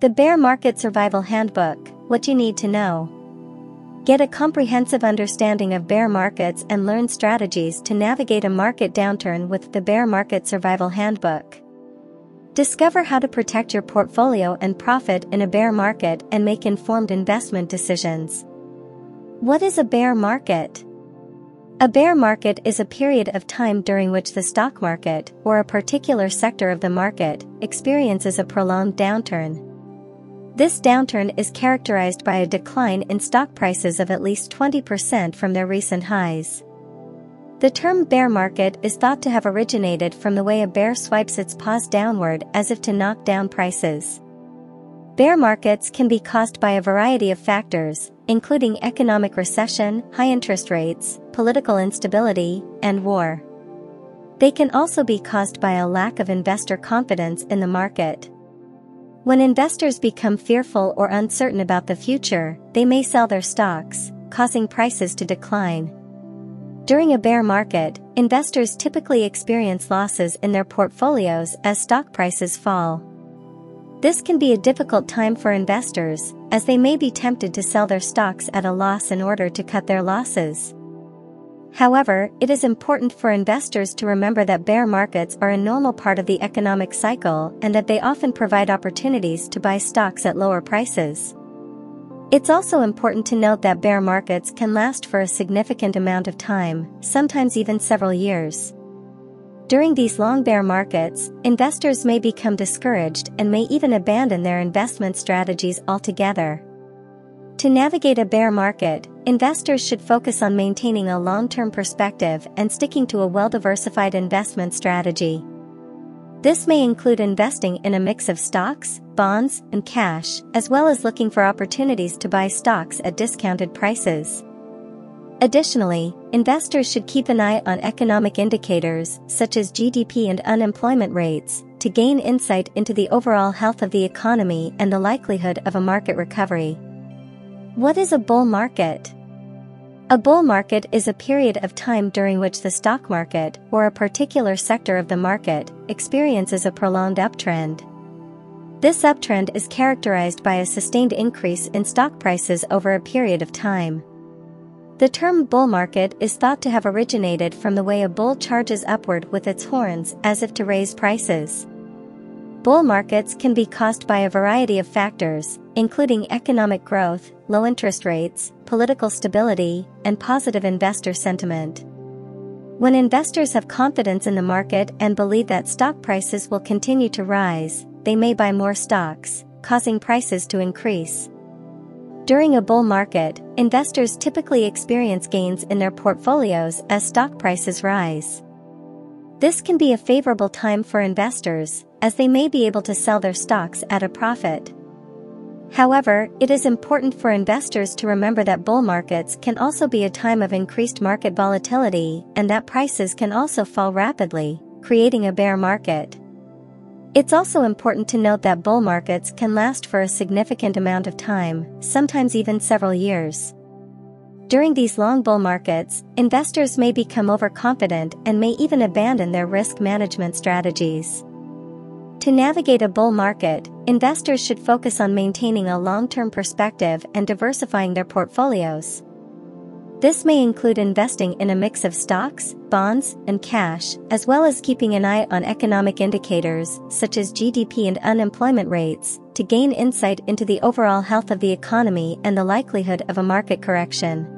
The Bear Market Survival Handbook What You Need to Know. Get a comprehensive understanding of bear markets and learn strategies to navigate a market downturn with the Bear Market Survival Handbook. Discover how to protect your portfolio and profit in a bear market and make informed investment decisions. What is a bear market? A bear market is a period of time during which the stock market, or a particular sector of the market, experiences a prolonged downturn. This downturn is characterized by a decline in stock prices of at least 20% from their recent highs. The term bear market is thought to have originated from the way a bear swipes its paws downward as if to knock down prices. Bear markets can be caused by a variety of factors, including economic recession, high interest rates, political instability, and war. They can also be caused by a lack of investor confidence in the market. When investors become fearful or uncertain about the future, they may sell their stocks, causing prices to decline. During a bear market, investors typically experience losses in their portfolios as stock prices fall. This can be a difficult time for investors, as they may be tempted to sell their stocks at a loss in order to cut their losses. However, it is important for investors to remember that bear markets are a normal part of the economic cycle and that they often provide opportunities to buy stocks at lower prices. It's also important to note that bear markets can last for a significant amount of time, sometimes even several years. During these long bear markets, investors may become discouraged and may even abandon their investment strategies altogether. To navigate a bear market, investors should focus on maintaining a long term perspective and sticking to a well diversified investment strategy. This may include investing in a mix of stocks, bonds, and cash, as well as looking for opportunities to buy stocks at discounted prices. Additionally, investors should keep an eye on economic indicators, such as GDP and unemployment rates, to gain insight into the overall health of the economy and the likelihood of a market recovery. What is a bull market? A bull market is a period of time during which the stock market, or a particular sector of the market, experiences a prolonged uptrend. This uptrend is characterized by a sustained increase in stock prices over a period of time. The term bull market is thought to have originated from the way a bull charges upward with its horns as if to raise prices. Bull markets can be caused by a variety of factors, including economic growth, low interest rates, political stability, and positive investor sentiment. When investors have confidence in the market and believe that stock prices will continue to rise, they may buy more stocks, causing prices to increase. During a bull market, investors typically experience gains in their portfolios as stock prices rise. This can be a favorable time for investors, as they may be able to sell their stocks at a profit. However, it is important for investors to remember that bull markets can also be a time of increased market volatility and that prices can also fall rapidly, creating a bear market. It's also important to note that bull markets can last for a significant amount of time, sometimes even several years. During these long bull markets, investors may become overconfident and may even abandon their risk management strategies. To navigate a bull market, investors should focus on maintaining a long term perspective and diversifying their portfolios. This may include investing in a mix of stocks, bonds, and cash, as well as keeping an eye on economic indicators, such as GDP and unemployment rates, to gain insight into the overall health of the economy and the likelihood of a market correction.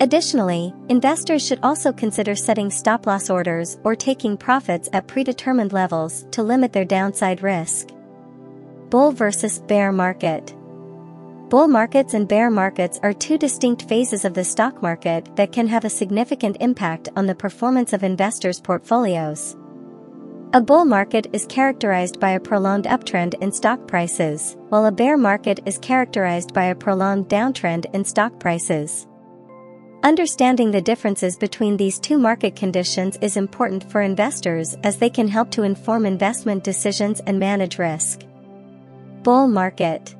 Additionally, investors should also consider setting stop loss orders or taking profits at predetermined levels to limit their downside risk. Bull versus bear market. Bull markets and bear markets are two distinct phases of the stock market that can have a significant impact on the performance of investors' portfolios. A bull market is characterized by a prolonged uptrend in stock prices, while a bear market is characterized by a prolonged downtrend in stock prices. Understanding the differences between these two market conditions is important for investors as they can help to inform investment decisions and manage risk. Bull market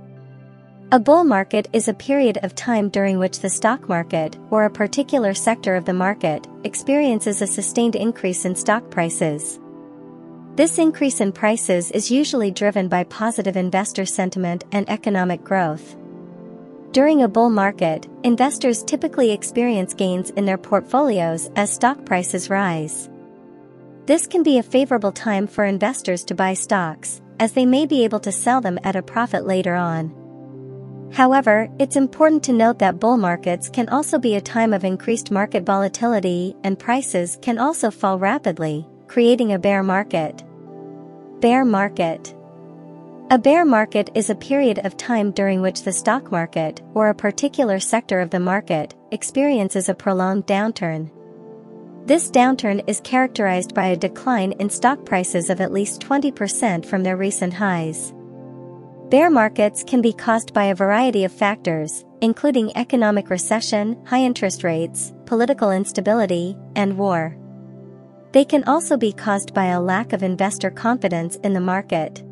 A bull market is a period of time during which the stock market, or a particular sector of the market, experiences a sustained increase in stock prices. This increase in prices is usually driven by positive investor sentiment and economic growth. During a bull market, investors typically experience gains in their portfolios as stock prices rise. This can be a favorable time for investors to buy stocks, as they may be able to sell them at a profit later on. However, it's important to note that bull markets can also be a time of increased market volatility and prices can also fall rapidly, creating a bear market. Bear market a bear market is a period of time during which the stock market, or a particular sector of the market, experiences a prolonged downturn. This downturn is characterized by a decline in stock prices of at least 20% from their recent highs. Bear markets can be caused by a variety of factors, including economic recession, high interest rates, political instability, and war. They can also be caused by a lack of investor confidence in the market.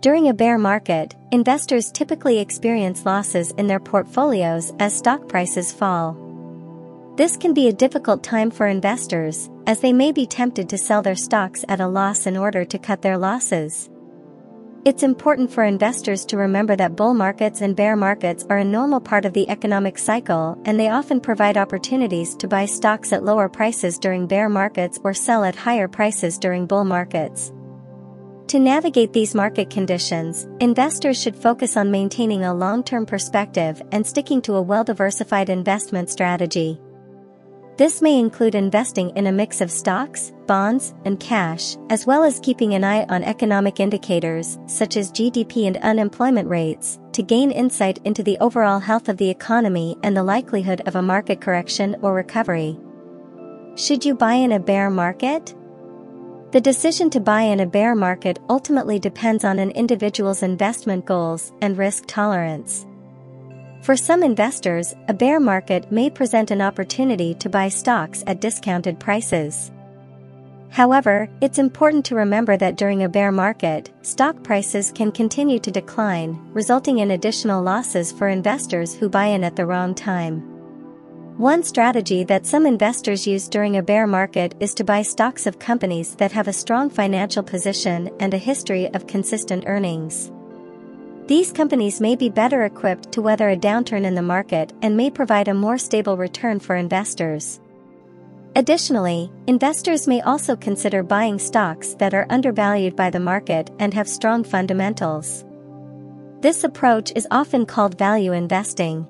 During a bear market, investors typically experience losses in their portfolios as stock prices fall. This can be a difficult time for investors, as they may be tempted to sell their stocks at a loss in order to cut their losses. It's important for investors to remember that bull markets and bear markets are a normal part of the economic cycle and they often provide opportunities to buy stocks at lower prices during bear markets or sell at higher prices during bull markets. To navigate these market conditions, investors should focus on maintaining a long term perspective and sticking to a well diversified investment strategy. This may include investing in a mix of stocks, bonds, and cash, as well as keeping an eye on economic indicators, such as GDP and unemployment rates, to gain insight into the overall health of the economy and the likelihood of a market correction or recovery. Should you buy in a bear market? The decision to buy in a bear market ultimately depends on an individual's investment goals and risk tolerance. For some investors, a bear market may present an opportunity to buy stocks at discounted prices. However, it's important to remember that during a bear market, stock prices can continue to decline, resulting in additional losses for investors who buy in at the wrong time. One strategy that some investors use during a bear market is to buy stocks of companies that have a strong financial position and a history of consistent earnings. These companies may be better equipped to weather a downturn in the market and may provide a more stable return for investors. Additionally, investors may also consider buying stocks that are undervalued by the market and have strong fundamentals. This approach is often called value investing.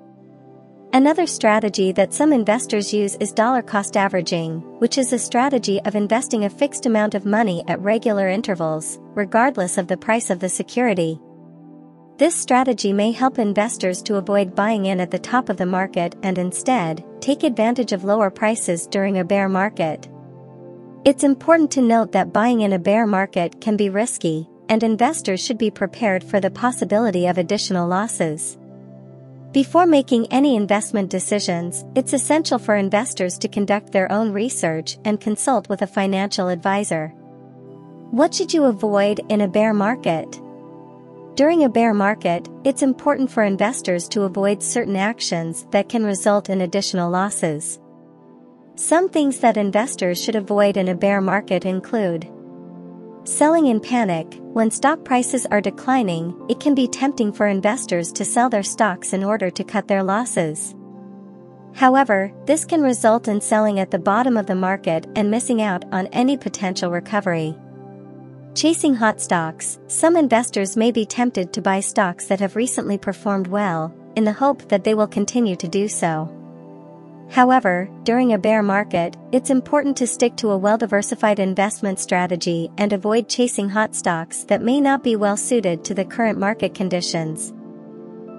Another strategy that some investors use is dollar cost averaging, which is a strategy of investing a fixed amount of money at regular intervals, regardless of the price of the security. This strategy may help investors to avoid buying in at the top of the market and instead, take advantage of lower prices during a bear market. It's important to note that buying in a bear market can be risky, and investors should be prepared for the possibility of additional losses. Before making any investment decisions, it's essential for investors to conduct their own research and consult with a financial advisor. What should you avoid in a bear market? During a bear market, it's important for investors to avoid certain actions that can result in additional losses. Some things that investors should avoid in a bear market include Selling in panic, when stock prices are declining, it can be tempting for investors to sell their stocks in order to cut their losses. However, this can result in selling at the bottom of the market and missing out on any potential recovery. Chasing hot stocks, some investors may be tempted to buy stocks that have recently performed well, in the hope that they will continue to do so. However, during a bear market, it's important to stick to a well diversified investment strategy and avoid chasing hot stocks that may not be well suited to the current market conditions.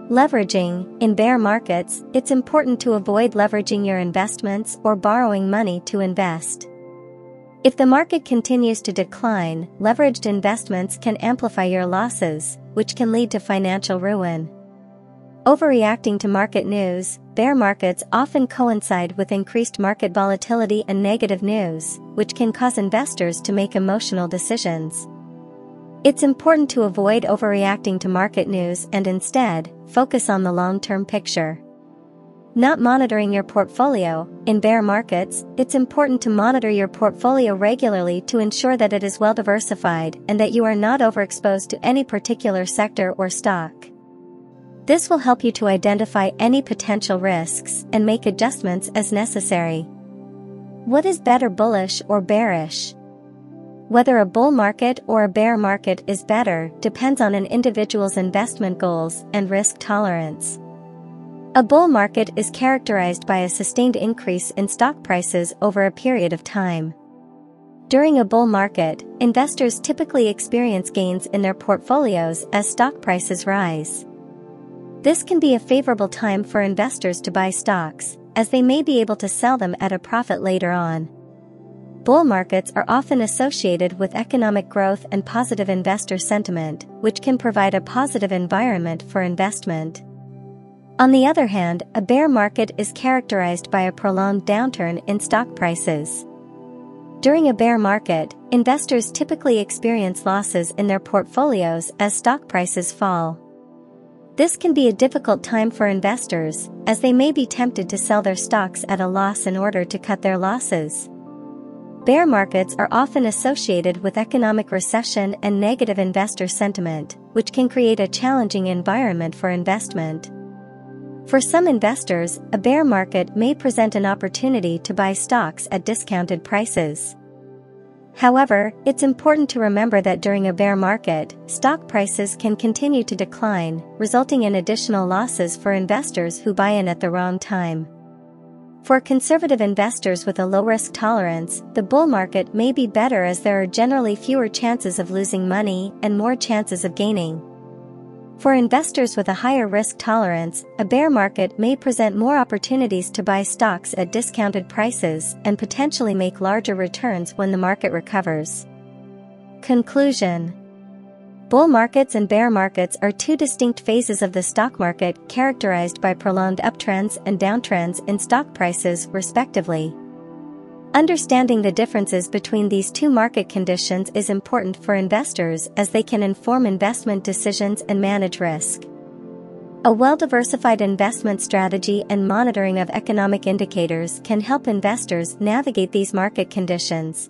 Leveraging In bear markets, it's important to avoid leveraging your investments or borrowing money to invest. If the market continues to decline, leveraged investments can amplify your losses, which can lead to financial ruin. Overreacting to market news, bear markets often coincide with increased market volatility and negative news, which can cause investors to make emotional decisions. It's important to avoid overreacting to market news and instead, focus on the long term picture. Not monitoring your portfolio. In bear markets, it's important to monitor your portfolio regularly to ensure that it is well diversified and that you are not overexposed to any particular sector or stock. This will help you to identify any potential risks and make adjustments as necessary. What is better bullish or bearish? Whether a bull market or a bear market is better depends on an individual's investment goals and risk tolerance. A bull market is characterized by a sustained increase in stock prices over a period of time. During a bull market, investors typically experience gains in their portfolios as stock prices rise. This can be a favorable time for investors to buy stocks, as they may be able to sell them at a profit later on. Bull markets are often associated with economic growth and positive investor sentiment, which can provide a positive environment for investment. On the other hand, a bear market is characterized by a prolonged downturn in stock prices. During a bear market, investors typically experience losses in their portfolios as stock prices fall. This can be a difficult time for investors, as they may be tempted to sell their stocks at a loss in order to cut their losses. Bear markets are often associated with economic recession and negative investor sentiment, which can create a challenging environment for investment. For some investors, a bear market may present an opportunity to buy stocks at discounted prices. However, it's important to remember that during a bear market, stock prices can continue to decline, resulting in additional losses for investors who buy in at the wrong time. For conservative investors with a low risk tolerance, the bull market may be better as there are generally fewer chances of losing money and more chances of gaining. For investors with a higher risk tolerance, a bear market may present more opportunities to buy stocks at discounted prices and potentially make larger returns when the market recovers. Conclusion Bull markets and bear markets are two distinct phases of the stock market characterized by prolonged uptrends and downtrends in stock prices, respectively. Understanding the differences between these two market conditions is important for investors as they can inform investment decisions and manage risk. A well diversified investment strategy and monitoring of economic indicators can help investors navigate these market conditions.